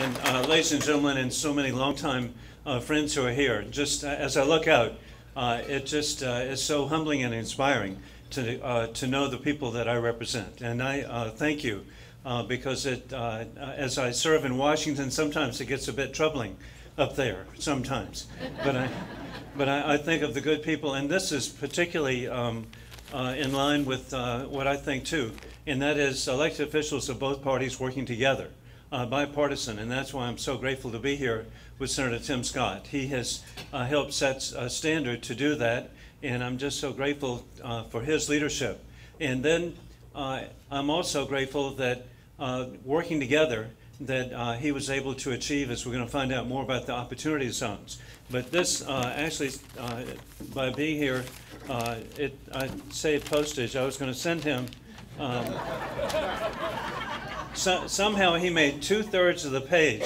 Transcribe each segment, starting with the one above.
and uh, ladies and gentlemen, and so many longtime uh, friends who are here. Just uh, as I look out, uh, it just uh, is so humbling and inspiring to uh, to know the people that I represent, and I thank you because it as I serve in Washington, sometimes it gets a bit troubling up there. Sometimes, but I but I, I think of the good people, and this is particularly. Um, uh, in line with uh, what I think too, and that is elected officials of both parties working together, uh, bipartisan, and that's why I'm so grateful to be here with Senator Tim Scott. He has uh, helped set a standard to do that, and I'm just so grateful uh, for his leadership. And then uh, I'm also grateful that working together, that he was able to achieve, as we're going to find out more about the opportunity zones. But this actually, by being here, uh, it, I saved postage. I was going to send him. Um, so, somehow he made two thirds of the page,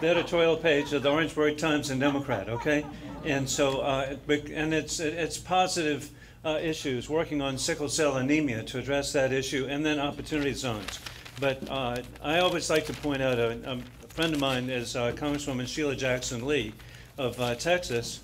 the editorial page of the Orangeburg Times and Democrat. Okay, and so uh, and it's it's positive uh, issues, working on sickle cell anemia to address that issue, and then opportunity zones. But uh, I always like to point out a, a friend of mine is uh, Congresswoman Sheila Jackson Lee of uh, Texas,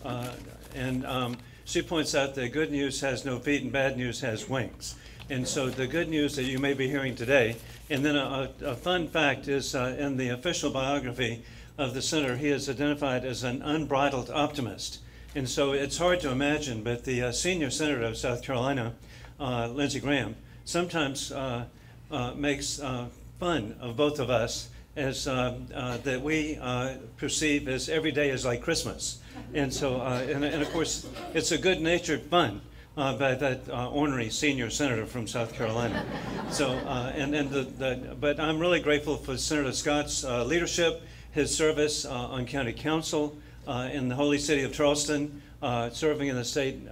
and. Um, she points out that good news has no feet and bad news has wings. And so the good news that you may be hearing today, and then a, a fun fact is uh, in the official biography of the senator, he is identified as an unbridled optimist. And so it's hard to imagine, but the uh, senior senator of South Carolina, uh, Lindsey Graham, sometimes uh, uh, makes uh, fun of both of us as that we perceive as every day is like Christmas. And so, and, and, of course, it's a good natured fun. Uh, by that uh, ornery senior senator from South Carolina. So, uh, and, and the, the, but I'm really grateful for Senator Scott's uh, leadership, his service uh, on county council in the holy city of Charleston, serving in the state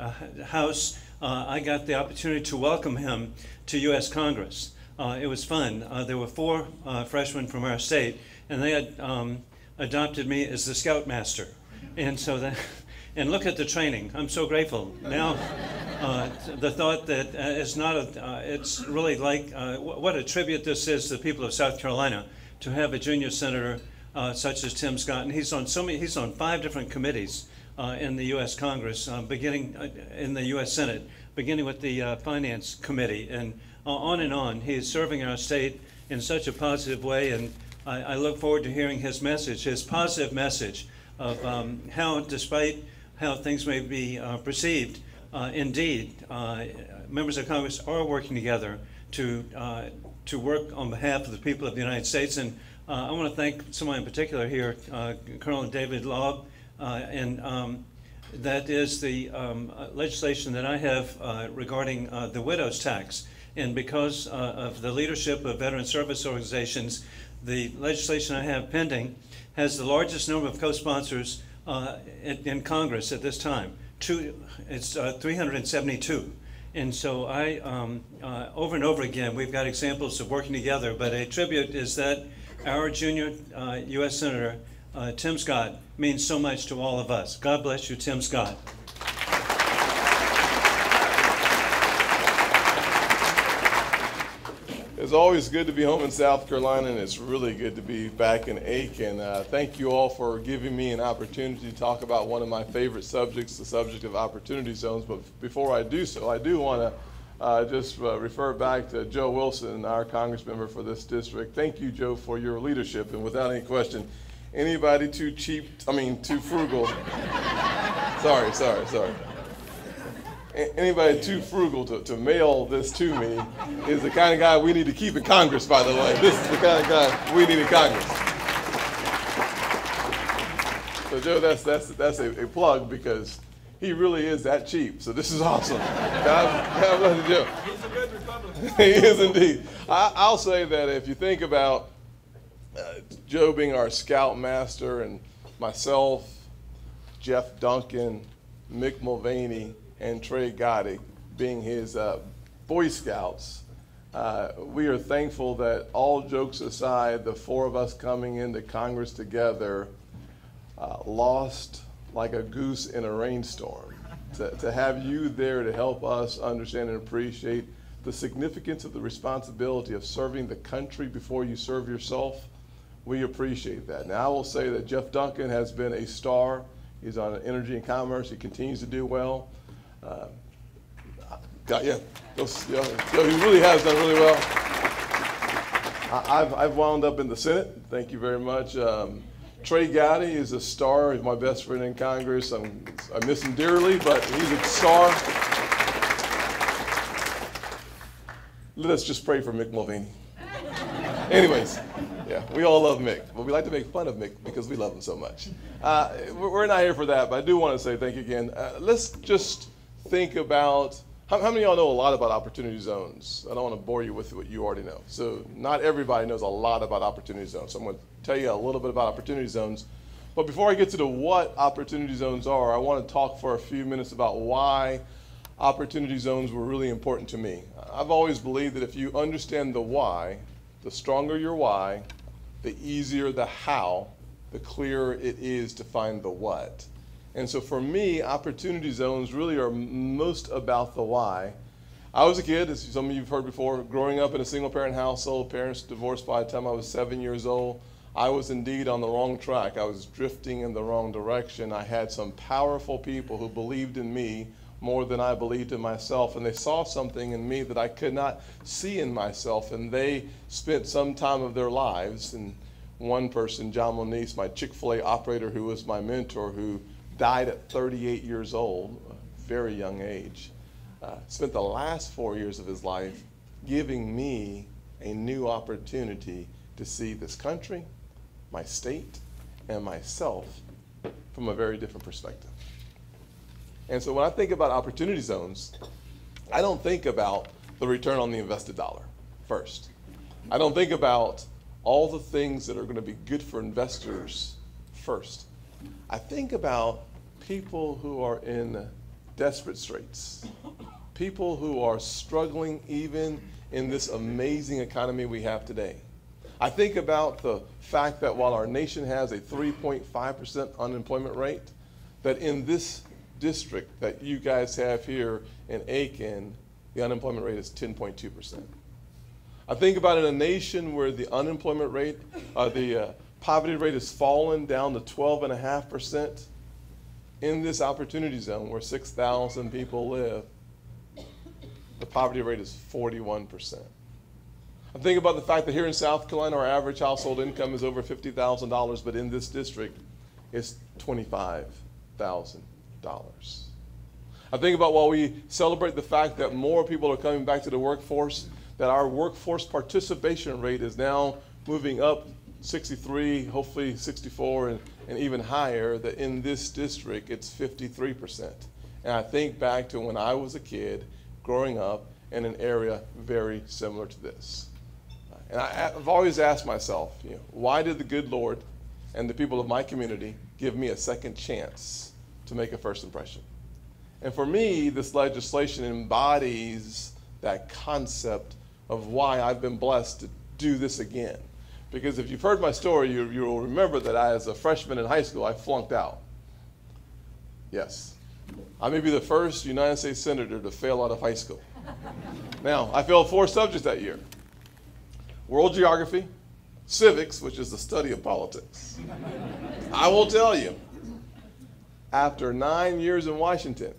house. I got the opportunity to welcome him to U.S. Congress. it was fun. there were four freshmen from our state, and they had um, adopted me as the scoutmaster. And so that, and look at the training. I'm so grateful. Now, uh, the thought that uh, it's not a, uh, it's really like uh, what a tribute this is to the people of South Carolina to have a junior senator uh, such as Tim Scott. And he's on so many, he's on five different committees in the U.S. Congress, beginning in the U.S. Senate, beginning with the Finance Committee, and on and on. He is serving our state in such a positive way, and I, I look forward to hearing his message, his positive message of um, how, despite how things may be perceived, indeed, uh, members of Congress are working together to uh, to work on behalf of the people of the United States. And uh, I want to thank someone in particular here, Colonel David Laub, and um, that is the um, legislation that I have regarding the widow's tax. And because of the leadership of veteran service organizations, the legislation I have pending has the largest number of co-sponsors uh, in, Congress at this time. Two, it's uh, 372. And so I, um, uh, over and over again, we've got examples of working together, but a tribute is that our junior U.S. Uh, Senator, uh, Tim Scott, means so much to all of us. God bless you, Tim Scott. It's always good to be home in South Carolina, and it's really good to be back in Aiken. Uh, thank you all for giving me an opportunity to talk about one of my favorite subjects, the subject of opportunity zones. But before I do so, I do want to uh, just uh, refer back to Joe Wilson, our congressmember for this district. Thank you, Joe, for your leadership. And without any question, anybody too cheap, I mean, too frugal. sorry, sorry, sorry anybody too frugal to, to mail this to me is the kind of guy we need to keep in Congress, by the way. This is the kind of guy we need in Congress. So, Joe, that's, that's, that's a, a plug because he really is that cheap. So, this is awesome. God, God bless you, Joe. He's a good Republican. he is indeed. I, will say that if you think about uh, Joe being our scoutmaster and myself, Jeff Duncan, Mick Mulvaney, and Trey Gowdy being his uh, Boy Scouts. Uh, we are thankful that all jokes aside, the four of us coming into Congress together uh, lost like a goose in a rainstorm. to, to have you there to help us understand and appreciate the significance of the responsibility of serving the country before you serve yourself we appreciate that. Now, I will say that Jeff Duncan has been a star. He's on Energy and Commerce. He continues to do well. Uh, yeah, those, yeah, he really has done really well. I, have I've wound up in the Senate. Thank you very much. Um, Trey Gowdy is a star. He's my best friend in Congress. I'm, I miss him dearly, but he's a star. Let us just pray for Mick Mulvaney. Anyways, yeah, we all love Mick, but we like to make fun of Mick because we love him so much. Uh, we're not here for that, but I do want to say thank you again. Uh, let's just think about how, how many of y'all know a lot about opportunity zones? I don't want to bore you with what you already know. So, not everybody knows a lot about opportunity zones. So, I'm going to tell you a little bit about opportunity zones. But before I get to the what opportunity zones are, I want to talk for a few minutes about why opportunity zones were really important to me. I've always believed that if you understand the why, the stronger your why, the easier the how, the clearer it is to find the what. And so for me, opportunity zones really are most about the why. I was a kid, as some of you have heard before, growing up in a single parent household, parents divorced by the time I was seven years old. I was indeed on the wrong track. I was drifting in the wrong direction. I had some powerful people who believed in me more than I believed in myself. And they saw something in me that I could not see in myself. And they spent some time of their lives. And one person, John Moniz, my Chick fil A operator, who was my mentor, who died at 38 years old, very young age, uh, spent the last four years of his life giving me a new opportunity to see this country, my state, and myself from a very different perspective. And so when I think about opportunity zones, I don't think about the return on the invested dollar first. I don't think about all the things that are going to be good for investors first. I think about people who are in desperate straits, people who are struggling even in this amazing economy we have today. I think about the fact that while our nation has a 3.5% unemployment rate, that in this district that you guys have here in Aiken, the unemployment rate is 10.2%. I think about in a nation where the unemployment rate, uh, the uh, poverty rate has fallen down to 12.5%. In this opportunity zone where 6,000 people live, the poverty rate is 41%. I think about the fact that here in South Carolina, our average household income is over $50,000, but in this district, it's 25,000 dollars. I think about while we celebrate the fact that more people are coming back to the workforce, that our workforce participation rate is now moving up 63, hopefully 64, and, and even higher, that in this district it's 53%. And I think back to when I was a kid growing up in an area very similar to this. And I, have always asked myself, you know, why did the good Lord and the people of my community give me a second chance? to make a first impression. And for me, this legislation embodies that concept of why I've been blessed to do this again. Because if you've heard my story, you, you will remember that I, as a freshman in high school, I flunked out. Yes. I may be the first United States Senator to fail out of high school. now, I failed four subjects that year world geography, civics, which is the study of politics. I will tell you, after nine years in Washington,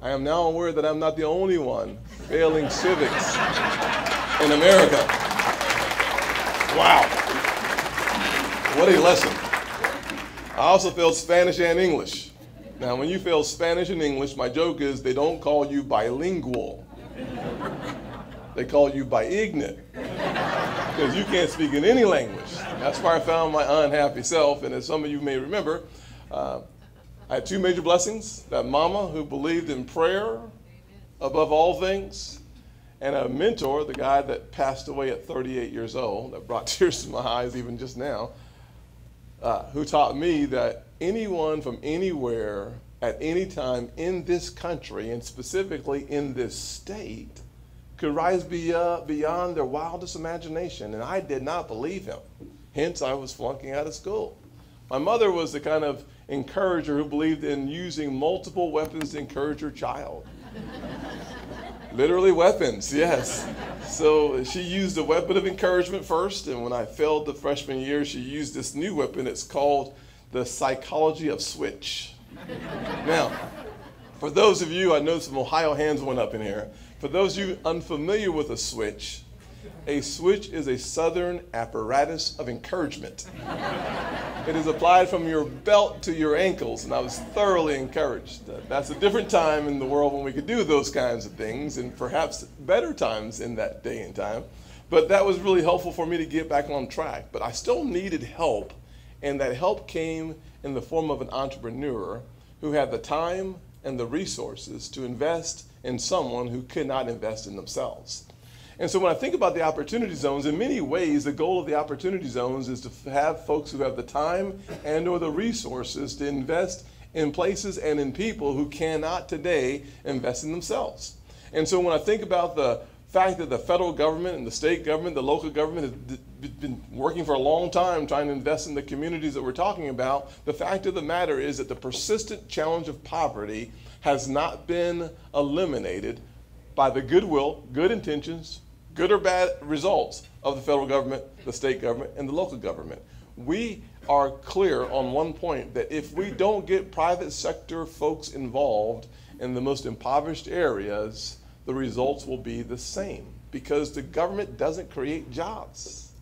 I am now aware that I'm not the only one failing civics in America. Wow. What a lesson. I also failed Spanish and English. Now, when you fail Spanish and English, my joke is they don't call you bilingual. They call you biignorant because you can't speak in any language. That's where I found my unhappy self. And as some of you may remember, uh, I had two major blessings that mama who believed in prayer above all things, and a mentor, the guy that passed away at 38 years old, that brought tears to my eyes even just now, uh, who taught me that anyone from anywhere at any time in this country, and specifically in this state, could rise beyond their wildest imagination. And I did not believe him. Hence, I was flunking out of school. My mother was the kind of encourager who believed in using multiple weapons to encourage her child. Literally weapons, yes. So she used a weapon of encouragement first, and when I failed the freshman year, she used this new weapon. It's called the psychology of switch. now, for those of you, I know some Ohio hands went up in here. For those of you unfamiliar with a switch, a switch is a southern apparatus of encouragement. It is applied from your belt to your ankles, and I was thoroughly encouraged. Uh, that's a different time in the world when we could do those kinds of things, and perhaps better times in that day and time. But that was really helpful for me to get back on track. But I still needed help, and that help came in the form of an entrepreneur who had the time and the resources to invest in someone who could not invest in themselves. And so when I think about the opportunity zones, in many ways, the goal of the opportunity zones is to have folks who have the time and or the resources to invest in places and in people who cannot today invest in themselves. And so when I think about the fact that the federal government and the state government, the local government has been working for a long time trying to invest in the communities that we're talking about, the fact of the matter is that the persistent challenge of poverty has not been eliminated by the goodwill, good intentions, good or bad results of the federal government, the state government, and the local government. We are clear on one point that if we don't get private sector folks involved in the most impoverished areas, the results will be the same because the government doesn't create jobs.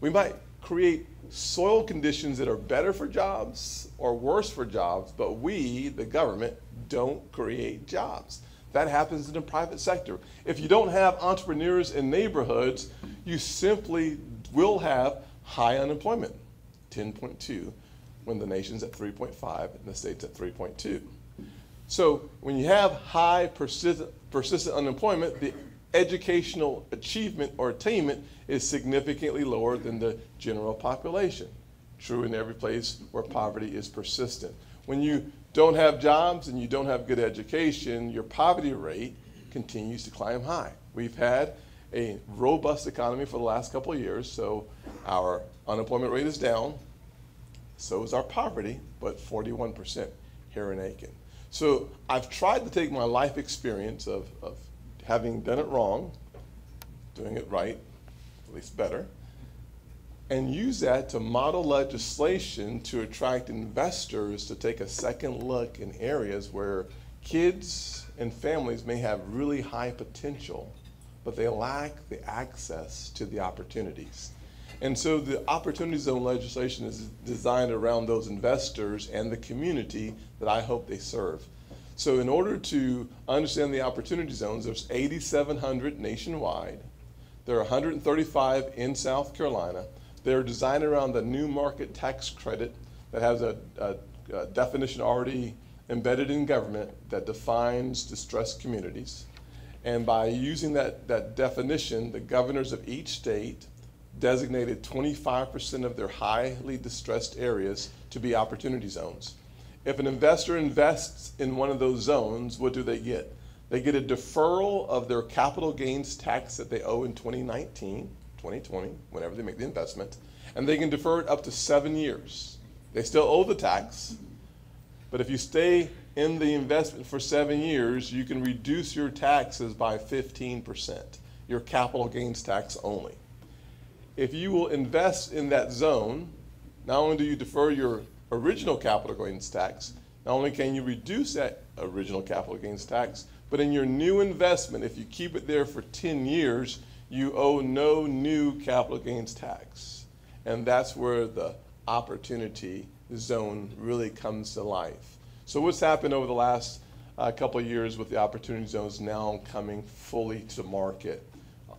We might create soil conditions that are better for jobs or worse for jobs, but we, the government, don't create jobs. That happens in the private sector. If you don't have entrepreneurs in neighborhoods, you simply will have high unemployment, 10.2, when the nation's at 3.5 and the state's at 3.2. So when you have high persistent, persistent unemployment, the educational achievement or attainment is significantly lower than the general population. True in every place where poverty is persistent. When you don't have jobs and you don't have good education, your poverty rate continues to climb high. We've had a robust economy for the last couple of years, so our unemployment rate is down, so is our poverty, but 41% here in Aiken. So I've tried to take my life experience of, of having done it wrong, doing it right, at least better, and use that to model legislation to attract investors to take a second look in areas where kids and families may have really high potential, but they lack the access to the opportunities. And so the opportunity zone legislation is designed around those investors and the community that I hope they serve. So in order to understand the opportunity zones, there's 8,700 nationwide. There are 135 in South Carolina. They're designed around the new market tax credit that has a, a, a definition already embedded in government that defines distressed communities. And by using that, that definition, the governors of each state designated 25% of their highly distressed areas to be opportunity zones. If an investor invests in one of those zones, what do they get? They get a deferral of their capital gains tax that they owe in 2019 2020, whenever they make the investment, and they can defer it up to seven years. They still owe the tax, but if you stay in the investment for seven years, you can reduce your taxes by 15%, your capital gains tax only. If you will invest in that zone, not only do you defer your original capital gains tax, not only can you reduce that original capital gains tax, but in your new investment, if you keep it there for 10 years, you owe no new capital gains tax. And that's where the opportunity zone really comes to life. So what's happened over the last uh, couple of years with the opportunity zones now coming fully to market?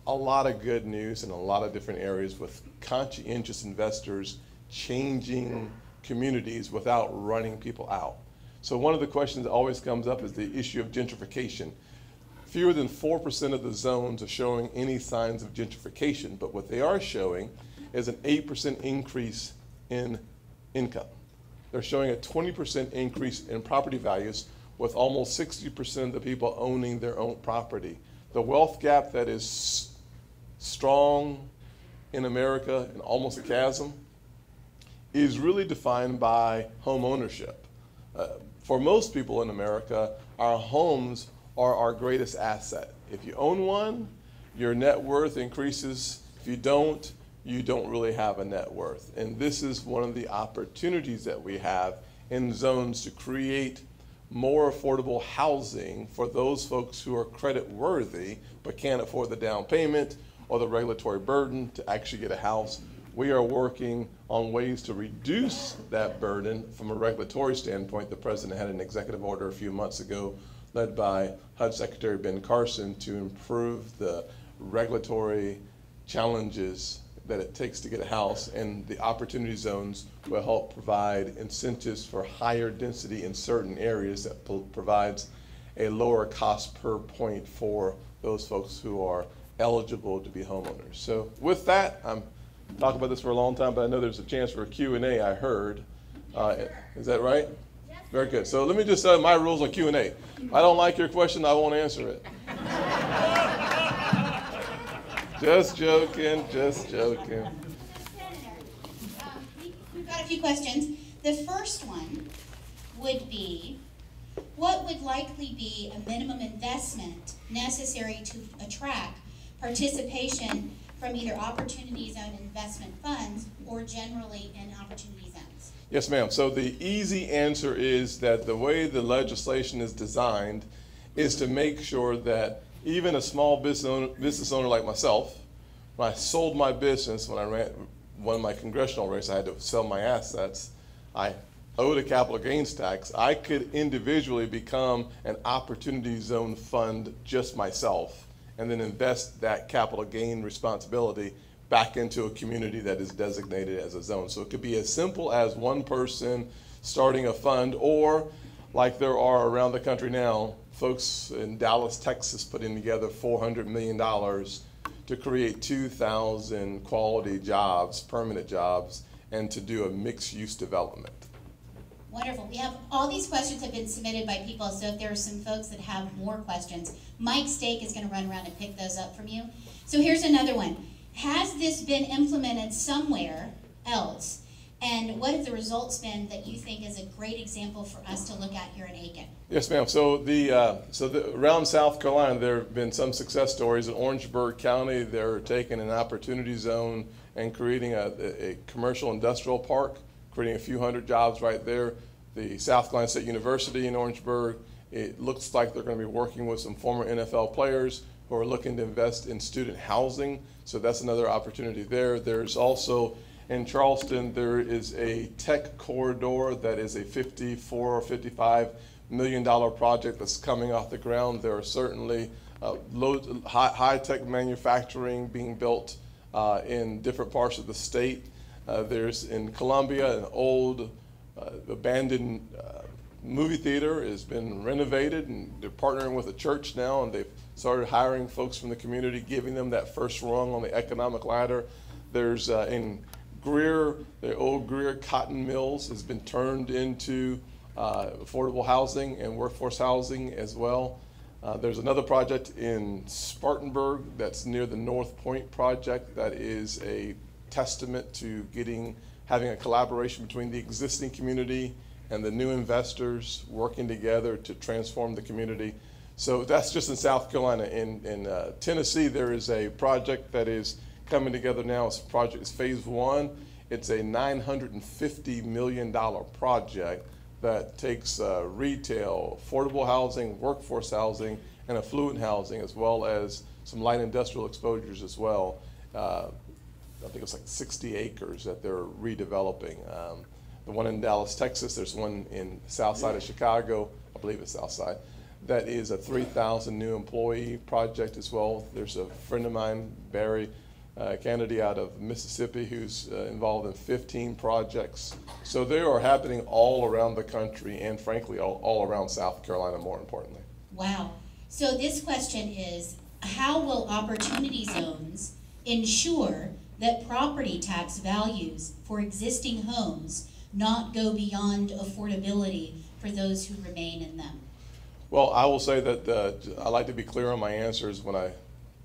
A lot of good news in a lot of different areas with conscientious investors changing communities without running people out. So one of the questions that always comes up is the issue of gentrification fewer than 4% of the zones are showing any signs of gentrification, but what they are showing is an 8% increase in income. They're showing a 20% increase in property values with almost 60% of the people owning their own property. The wealth gap that is strong in America and almost a chasm is really defined by home ownership. Uh, for most people in America, our homes are our greatest asset. If you own one, your net worth increases. If you don't, you don't really have a net worth. And this is one of the opportunities that we have in zones to create more affordable housing for those folks who are credit worthy but can't afford the down payment or the regulatory burden to actually get a house. We are working on ways to reduce that burden from a regulatory standpoint. The president had an executive order a few months ago led by HUD Secretary Ben Carson to improve the regulatory challenges that it takes to get a house, and the opportunity zones will help provide incentives for higher density in certain areas that pro- provides a lower cost per point for those folks who are eligible to be homeowners. So with that, I'm talking about this for a long time, but I know there's a chance for a Q&A I heard. Uh, Is that right? Very good. So let me just say my rules on Q and A. I don't like your question, I won't answer it. Just joking, just joking. We- We've got a few questions. The first one would be, what would likely be a minimum investment necessary to attract participation from either opportunity zone investment funds or generally in opportunity zones? Yes, ma'am. So the easy answer is that the way the legislation is designed is to make sure that even a small business owner, business owner like myself, when I sold my business, when I ran, won my congressional race, I had to sell my assets. I owed a capital gains tax. I could individually become an opportunity zone fund just myself and then invest that capital gain responsibility back into a community that is designated as a zone. So it could be as simple as one person starting a fund, or like there are around the country now, folks in Dallas, Texas, putting together $400 million to create 2,000 quality jobs, permanent jobs, and to do a mixed use development. Wonderful. We have, all these questions have been submitted by people, so if there are some folks that have more questions, Mike Stake is gonna run around and pick those up from you. So here's another one. Has this been implemented somewhere else? And what have the results been that you think is a great example for us to look at here in Aiken? Yes, ma'am. So the uh, so the, around South Carolina, there have been some success stories. In Orangeburg County, they're taking an opportunity zone and creating a, a, commercial industrial park, creating a few hundred jobs right there. The South Carolina State University in Orangeburg, it looks like they're going to be working with some former NFL players who are looking to invest in student housing. So that's another opportunity there. There's also in Charleston, there is a tech corridor that is a 54 or 55 million dollar project that's coming off the ground. There are certainly uh, low, high, high tech manufacturing being built uh, in different parts of the state. Uh, there's in Columbia an old uh, abandoned uh, movie theater has been renovated, and they're partnering with a church now, and they've started hiring folks from the community, giving them that first rung on the economic ladder. There's uh, in Greer, the old Greer cotton mills has been turned into uh, affordable housing and workforce housing as well. Uh, there's another project in Spartanburg that's near the North Point project that is a testament to getting having a collaboration between the existing community and the new investors working together to transform the community. So that's just in South Carolina. In, in uh, Tennessee, there is a project that is coming together now. It's project is phase one. It's a $950 million project that takes uh, retail, affordable housing, workforce housing, and affluent housing, as well as some light industrial exposures as well. Uh, I think it's like 60 acres that they're redeveloping. Um, the one in Dallas, Texas, there's one in south side of Chicago, I believe it's south side, that is a 3,000 new employee project as well. There's a friend of mine, Barry uh, Kennedy out of Mississippi, who's uh, involved in 15 projects. So they are happening all around the country and frankly, all, all around South Carolina, more importantly. Wow. So this question is, how will opportunity zones ensure that property tax values for existing homes not go beyond affordability for those who remain in them? Well, I will say that uh, I like to be clear on my answers when I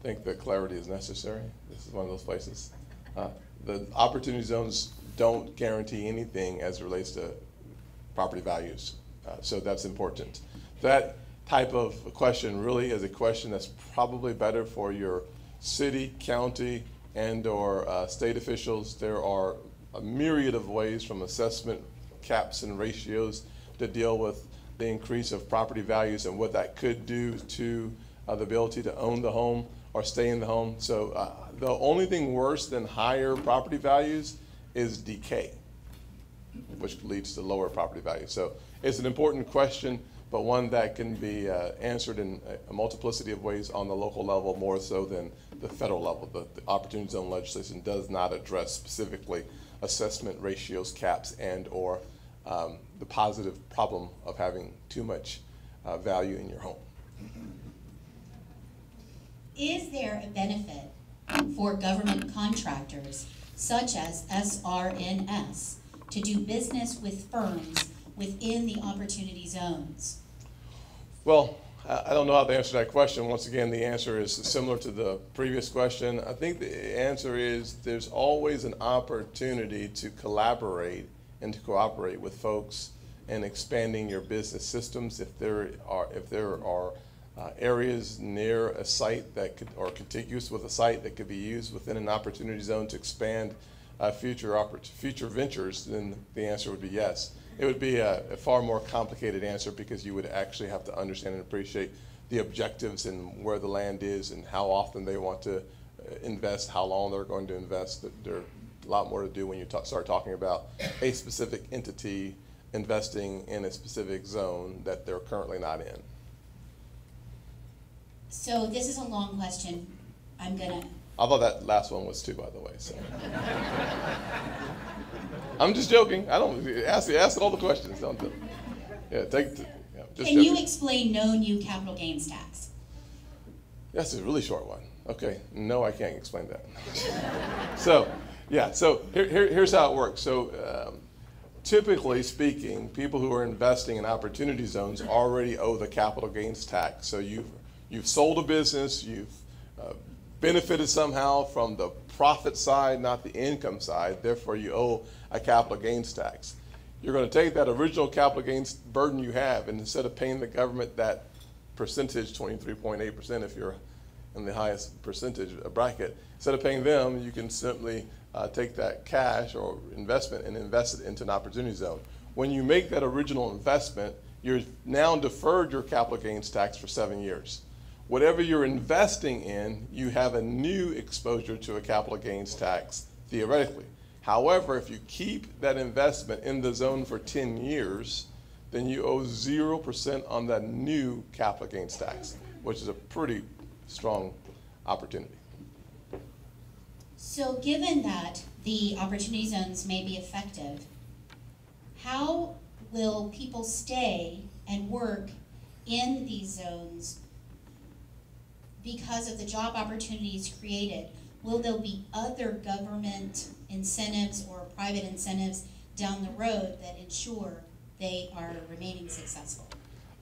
think that clarity is necessary. This is one of those places. Uh, the opportunity zones don't guarantee anything as it relates to property values. Uh, so that's important. That type of question really is a question that's probably better for your city, county, and/or uh, state officials. There are a myriad of ways from assessment caps and ratios to deal with the increase of property values and what that could do to uh, the ability to own the home or stay in the home. So uh, the only thing worse than higher property values is decay, which leads to lower property values. So it's an important question, but one that can be uh, answered in a multiplicity of ways on the local level more so than the federal level. The, the Opportunity Zone legislation does not address specifically assessment ratios, caps, and/or um, the positive problem of having too much uh, value in your home. Is there a benefit for government contractors such as SRNS to do business with firms within the opportunity zones? Well, I I don't know how to answer that question. Once again, the answer is similar to the previous question. I think the answer is there's always an opportunity to collaborate and to cooperate with folks in expanding your business systems. If there are, if there are uh, areas near a site that could, or contiguous with a site that could be used within an opportunity zone to expand uh, future future ventures, then the answer would be yes. It would be a, a far more complicated answer because you would actually have to understand and appreciate the objectives and where the land is and how often they want to uh, invest, how long they're going to invest. Are a lot more to do when you ta- start talking about a specific entity investing in a specific zone that they're currently not in. So this is a long question. I'm gonna, I thought that last one was too, by the way. So. I'm just joking. I don't ask ask all the questions. Don't do. Yeah, take. Yeah, just can you explain no new capital gains tax? That's a really short one. Okay, no, I can't explain that. so, yeah, so here, here, here's how it works. So, um, typically speaking, people who are investing in opportunity zones already owe the capital gains tax. So you've you've sold a business, you've uh, benefited somehow from the profit side, not the income side. Therefore, you owe a capital gains tax. You're going to take that original capital gains burden you have, and instead of paying the government that percentage, 23.8% if you're in the highest percentage bracket, instead of paying them, you can simply uh, take that cash or investment and invest it into an opportunity zone. When you make that original investment, you're now deferred your capital gains tax for seven years. Whatever you're investing in, you have a new exposure to a capital gains tax theoretically. However, if you keep that investment in the zone for 10 years, then you owe 0% on that new capital gains tax, which is a pretty strong opportunity. So given that the opportunity zones may be effective, how will people stay and work in these zones because of the job opportunities created? Will there be other government incentives or private incentives down the road that ensure they are remaining successful?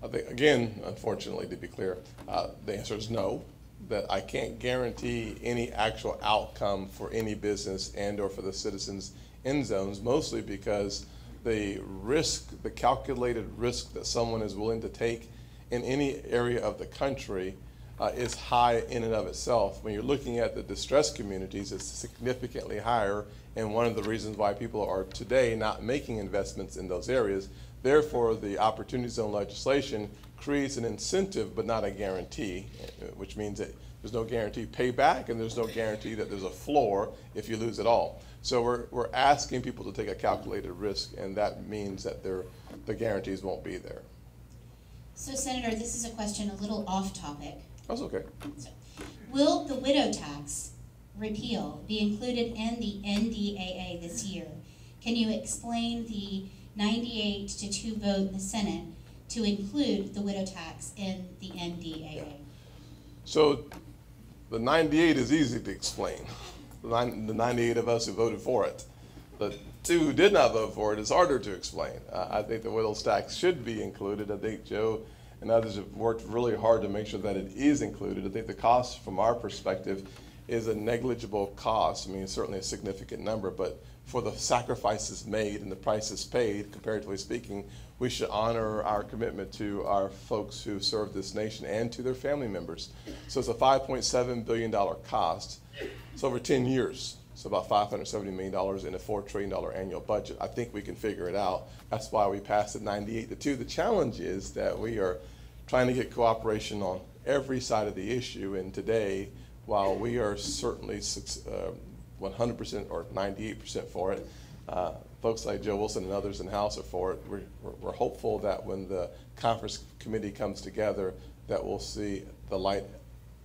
Think, again, unfortunately, to be clear, uh, the answer is no. That I can't guarantee any actual outcome for any business and or for the citizens in zones, mostly because the risk, the calculated risk that someone is willing to take in any area of the country uh, is high in and of itself. When you're looking at the distressed communities, it's significantly higher, and one of the reasons why people are today not making investments in those areas. Therefore, the Opportunity Zone legislation creates an incentive but not a guarantee, which means that there's no guarantee payback and there's no guarantee that there's a floor if you lose it all. So we're, we're asking people to take a calculated risk, and that means that their, the guarantees won't be there. So Senator, this is a question a little off topic. That's okay. So, Will the widow tax repeal be included in the NDAA this year? Can you explain the 98 to 2 vote in the Senate to include the widow tax in the NDAA? So the 98 is easy to explain. The, nine, the 98 of us who voted for it. The two who did not vote for it is harder to explain. Uh, I think the widow's tax should be included. I think Joe and others have worked really hard to make sure that it is included. I think the cost from our perspective is a negligible cost. I mean, it's certainly a significant number, but for the sacrifices made and the prices paid, comparatively speaking, we should honor our commitment to our folks who serve this nation and to their family members. So it's a $5.7 billion cost. It's over 10 years. It's about $570 million in a $4 trillion annual budget. I think we can figure it out. That's why we passed it 98 to 2. The challenge is that we are trying to get cooperation on every side of the issue. And today, while we are certainly uh, 100% or 98% for it, uh, folks like Joe Wilson and others in the House are for it. We're, we're, we're hopeful that when the conference committee comes together, that we'll see the light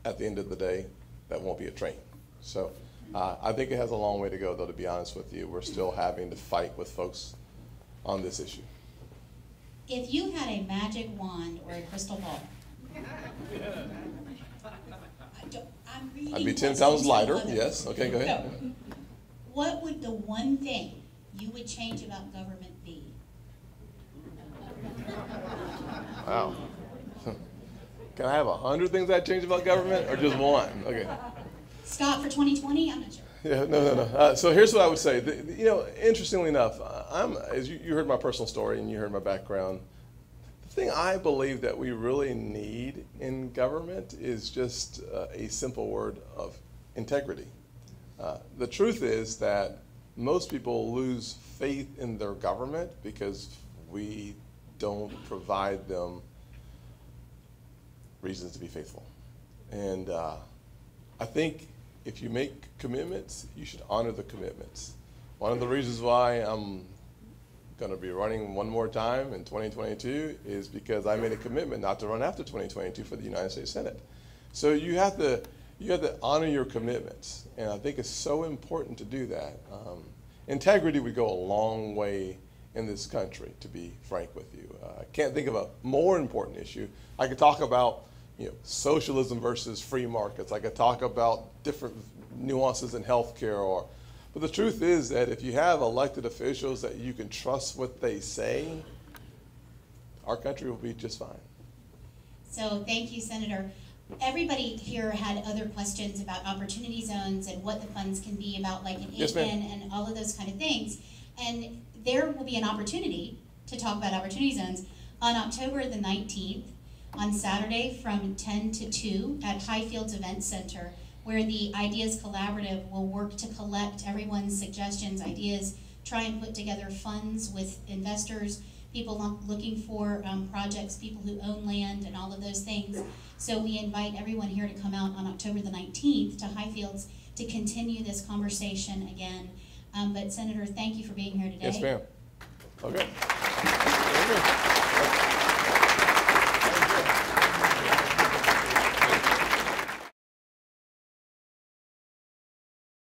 at the end of the day. That won't be a train. So uh, I think it has a long way to go, though. To be honest with you, we're still having to fight with folks on this issue. If you had a magic wand or a crystal ball. I don't, I'm reading. I'd be 10 what's pounds lighter. Yes. Okay. Go ahead. What would the one thing you would change about government be? Wow. Can I have a hundred things I'd change about government, or just one? Okay. Scott for twenty twenty, I'm not sure. Yeah, no, no, no. Uh, so here's what I would say. The, the- you know, interestingly enough, I'm as you, you heard my personal story and you heard my background. Thing I believe that we really need in government is just uh, a simple word of integrity. Uh, the truth is that most people lose faith in their government because we don't provide them reasons to be faithful. And uh, I think if you make commitments, you should honor the commitments. One of the reasons why I'm going to be running one more time in 2022 is because I made a commitment not to run after 2022 for the United States Senate. So you have to you have to honor your commitments, and I think it's so important to do that. Um, integrity would go a long way in this country, to be frank with you. Uh, I can't think of a more important issue. I could talk about you know, socialism versus free markets. I could talk about different nuances in healthcare or but the truth is that if you have elected officials that you can trust what they say, our country will be just fine. So thank you, Senator. Everybody here had other questions about opportunity zones and what the funds can be about, like an Yes, and all of those kind of things. And there will be an opportunity to talk about opportunity zones on October the nineteenth, on Saturday from ten to two at Highfields Event Center, where the Ideas Collaborative will work to collect everyone's suggestions, ideas, try and put together funds with investors, people looking for um, projects, people who own land, and all of those things. So we invite everyone here to come out on October the 19th to Highfields to continue this conversation again. Um, but Senator, thank you for being here today. Yes, ma'am. Okay.